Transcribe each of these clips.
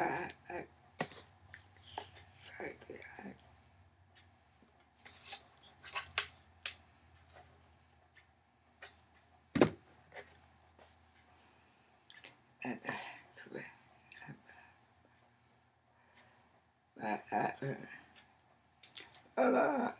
Uh, uh, uh.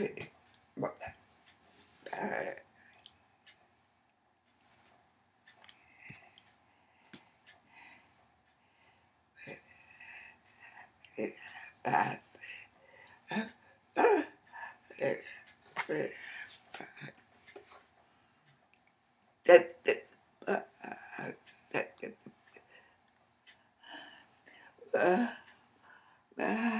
vị bạn đã, đã đã Uh...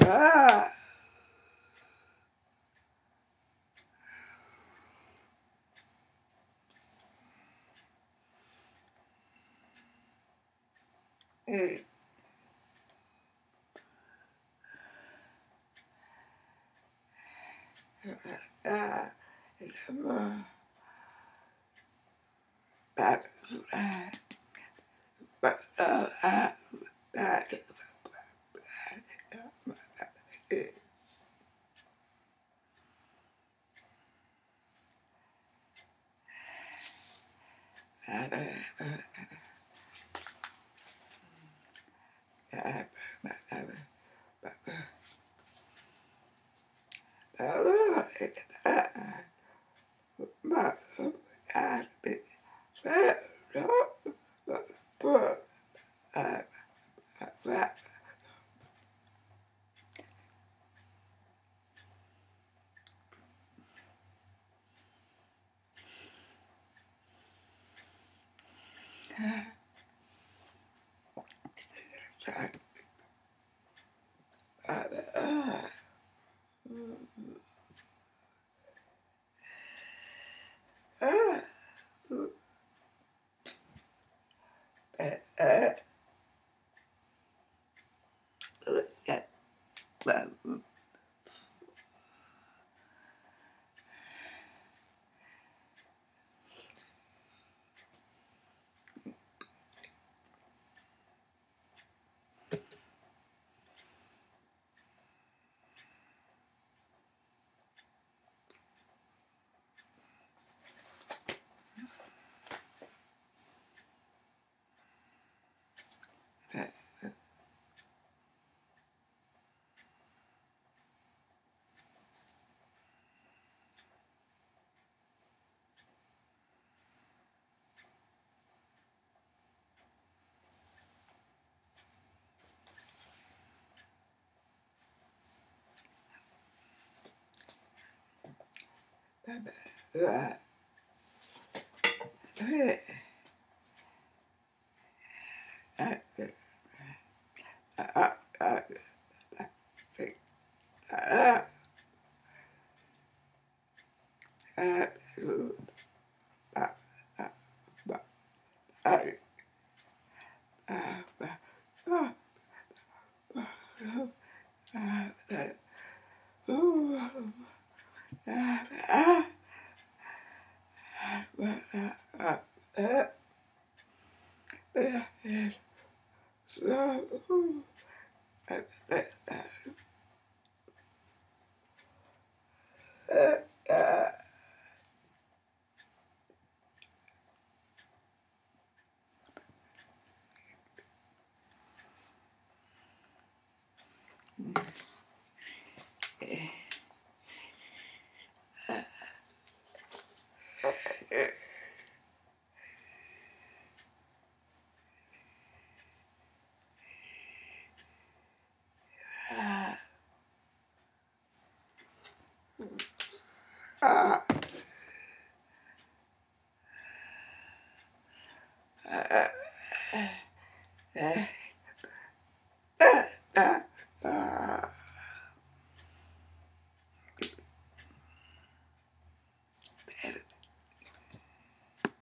ah. Mm. Ah, lama. Back, back, back, back, back. I, I, Uh, uh. Oh. Ah.